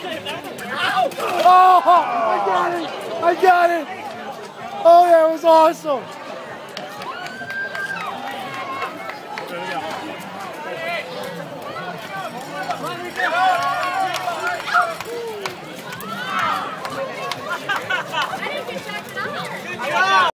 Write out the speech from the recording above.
Oh, I got it. I got it. Oh, that was awesome. Run,